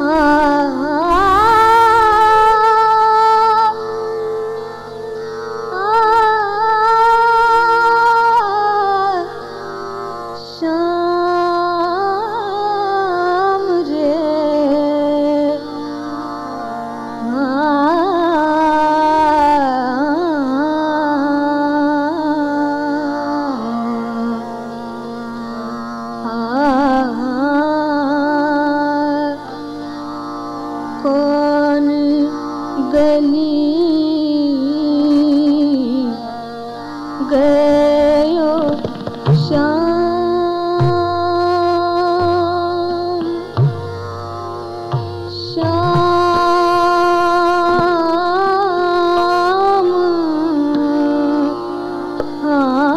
Oh. मन गली गयो शाम शाम हाँ।